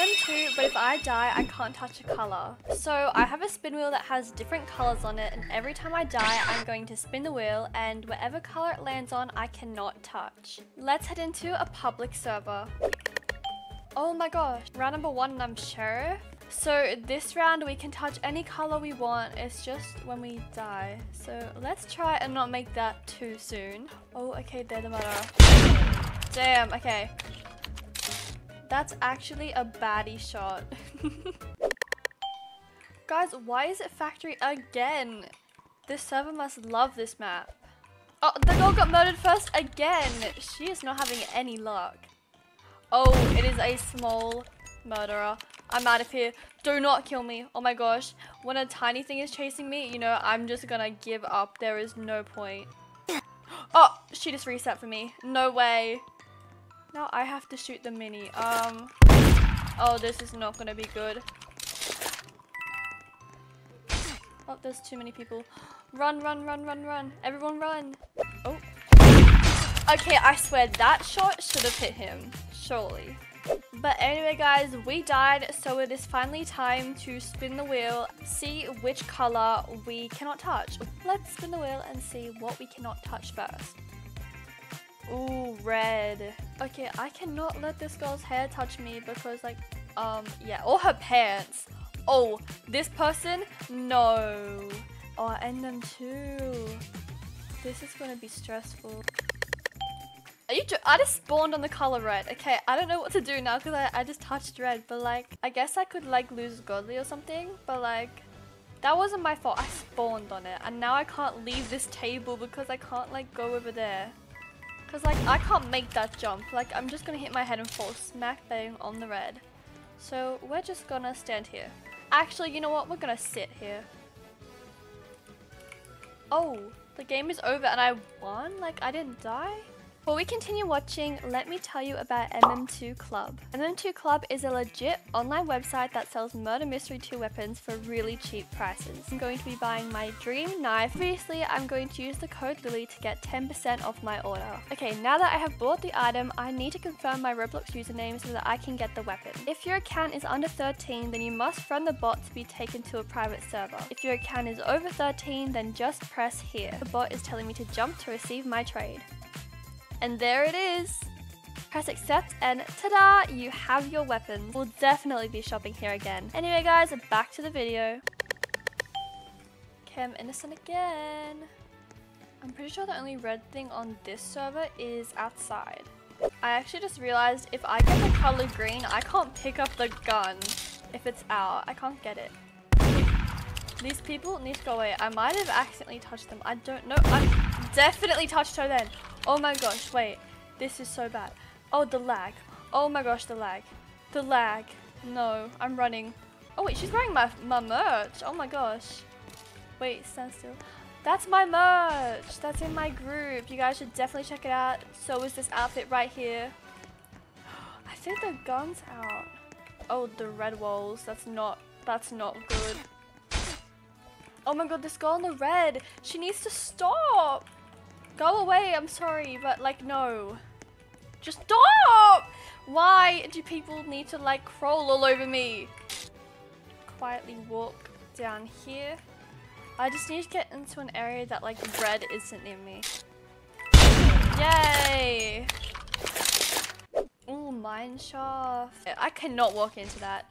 MM2, but if I die, I can't touch a color. So I have a spin wheel that has different colors on it, and every time I die, I'm going to spin the wheel, and whatever color it lands on, I cannot touch. Let's head into a public server. Oh my gosh, round number one, I'm sheriff. So this round we can touch any color we want, it's just when we die. So let's try and not make that too soon. Oh, okay, they're the murderer. Damn, okay. That's actually a baddie shot. Guys, why is it factory again? This server must love this map. Oh, the girl got murdered first again. She is not having any luck. Oh, it is a small murderer. I'm out of here. Do not kill me. Oh my gosh. When a tiny thing is chasing me, you know, I'm just gonna give up. There is no point. Oh, she just reset for me. No way. Now I have to shoot the mini. Um. Oh, this is not gonna be good. Oh, there's too many people. Run, run, run, run, run. Everyone run. Oh. Okay, I swear that shot should have hit him. Surely. But anyway guys, we died, so it is finally time to spin the wheel, see which color we cannot touch. Let's spin the wheel and see what we cannot touch first. Ooh, red. Okay, I cannot let this girl's hair touch me because like, um, yeah, or her pants. Oh, this person? No. Oh, and them too. This is gonna be stressful. Are you I just spawned on the color red. Okay, I don't know what to do now because I, I just touched red. But like, I guess I could like lose godly or something. But like, that wasn't my fault. I spawned on it. And now I can't leave this table because I can't like go over there. Because like, I can't make that jump. Like, I'm just going to hit my head and fall smack bang on the red. So we're just going to stand here. Actually, you know what? We're going to sit here. Oh, the game is over and I won? Like, I didn't die? Before we continue watching, let me tell you about MM2 Club. MM2 Club is a legit online website that sells Murder Mystery 2 weapons for really cheap prices. I'm going to be buying my dream knife. Obviously, I'm going to use the code Lily to get 10% off my order. Okay, now that I have bought the item, I need to confirm my Roblox username so that I can get the weapon. If your account is under 13, then you must run the bot to be taken to a private server. If your account is over 13, then just press here. The bot is telling me to jump to receive my trade. And there it is. Press accept and ta-da, you have your weapons. We'll definitely be shopping here again. Anyway guys, back to the video. Okay, I'm innocent again. I'm pretty sure the only red thing on this server is outside. I actually just realized if I get the color green, I can't pick up the gun if it's out. I can't get it. These people need to go away. I might have accidentally touched them. I don't know. I definitely touched her then. Oh my gosh, wait. This is so bad. Oh, the lag. Oh my gosh, the lag. The lag. No, I'm running. Oh wait, she's wearing my, my merch. Oh my gosh. Wait, stand still. That's my merch. That's in my group. You guys should definitely check it out. So is this outfit right here. I think the gun's out. Oh, the red walls. That's not, that's not good. Oh my god, this girl in the red. She needs to stop. Go away, I'm sorry, but like, no. Just stop! Why do people need to like crawl all over me? Quietly walk down here. I just need to get into an area that like red isn't near me. Yay! Oh, mine shaft. I cannot walk into that.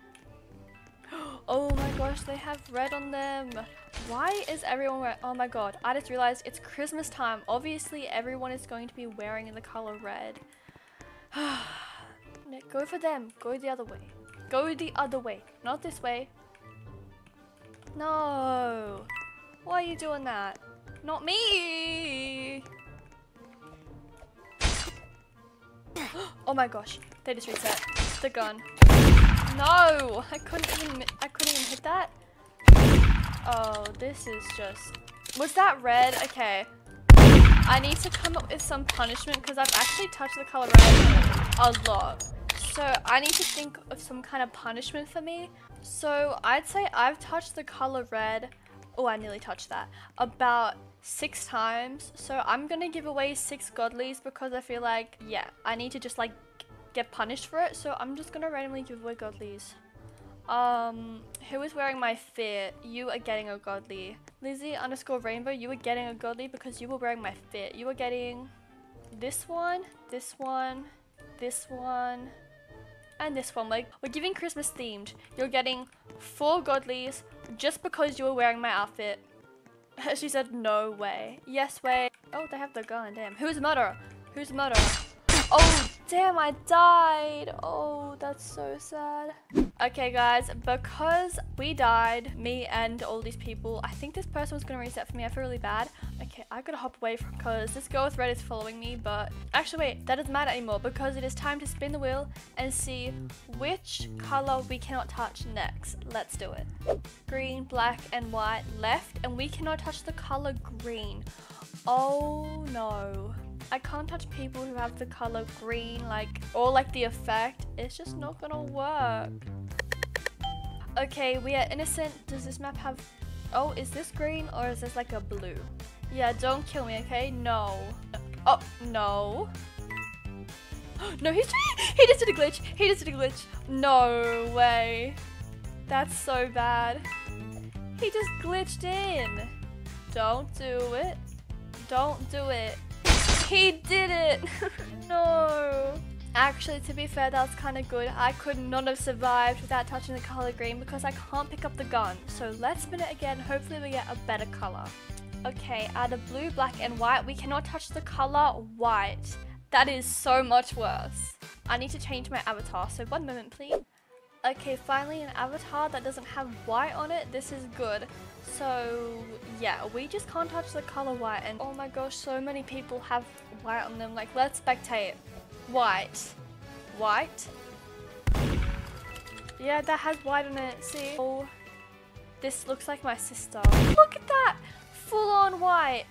Oh my gosh, they have red on them. Why is everyone wearing- Oh my god, I just realized it's Christmas time. Obviously, everyone is going to be wearing in the color red. Go for them. Go the other way. Go the other way. Not this way. No. Why are you doing that? Not me. oh my gosh. They just reset. The gun. No! I couldn't even- I couldn't even hit that. Oh, this is just... Was that red? Okay. I need to come up with some punishment because I've actually touched the color red a lot. So I need to think of some kind of punishment for me. So I'd say I've touched the color red. Oh, I nearly touched that. About six times. So I'm going to give away six godlies because I feel like, yeah, I need to just like get punished for it. So I'm just gonna randomly give away godlies. Um, who is wearing my fit? You are getting a godly. Lizzie underscore rainbow, you are getting a godly because you were wearing my fit. You are getting this one, this one, this one, and this one. Like, we're giving Christmas themed. You're getting four godlies just because you were wearing my outfit. she said, no way. Yes way. Oh, they have the gun, damn. Who's murderer? Who's murderer? Oh, damn, I died. Oh, that's so sad. Okay, guys, because we died, me and all these people, I think this person was going to reset for me. I feel really bad. Okay, I gotta hop away from because this girl with red is following me, but actually wait, that doesn't matter anymore because it is time to spin the wheel and see which color we cannot touch next. Let's do it. Green, black, and white left, and we cannot touch the color green. Oh no. I can't touch people who have the color green, like, or like the effect. It's just not gonna work. Okay, we are innocent. Does this map have... Oh, is this green or is this like a blue? Yeah, don't kill me, okay? No. Oh, no. no, he's... He just did a glitch. He just did a glitch. No way. That's so bad. He just glitched in. Don't do it. Don't do it. He did it! no! Actually, to be fair, that was kind of good. I could not have survived without touching the color green because I can't pick up the gun. So let's spin it again. Hopefully we get a better color. Okay, out of blue, black, and white, we cannot touch the color white. That is so much worse. I need to change my avatar, so one moment please. Okay, finally an avatar that doesn't have white on it. This is good. So yeah, we just can't touch the color white and oh my gosh, so many people have white on them. Like let's spectate. White. White. Yeah, that has white on it. See? Oh, this looks like my sister. Look at that! Full on white.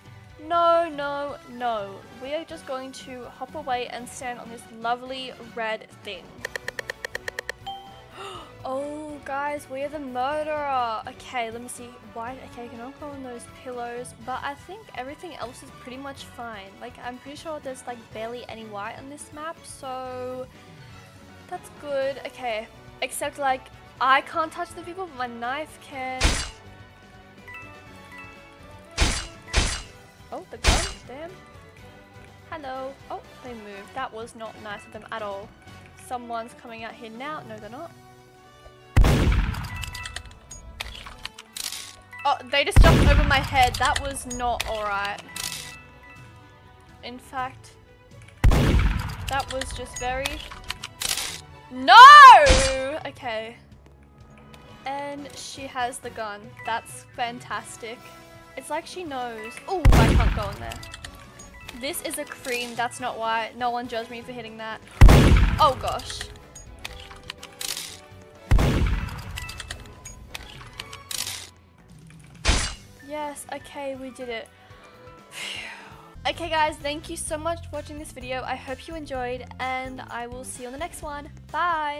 No, no, no. We are just going to hop away and stand on this lovely red thing. Oh, guys, we're the murderer. Okay, let me see. Why? Okay, can I go on those pillows, but I think everything else is pretty much fine. Like, I'm pretty sure there's like barely any white on this map, so that's good. Okay, except like I can't touch the people, but my knife can. Oh, the gun, damn. Hello. Oh, they moved. That was not nice of them at all. Someone's coming out here now. No, they're not. Oh, they just jumped over my head. That was not alright. In fact, that was just very... No! Okay. And she has the gun. That's fantastic. It's like she knows. Oh, I can't go in there. This is a cream. That's not why. No one judged me for hitting that. Oh, gosh. Yes, okay, we did it. okay guys, thank you so much for watching this video. I hope you enjoyed and I will see you on the next one. Bye!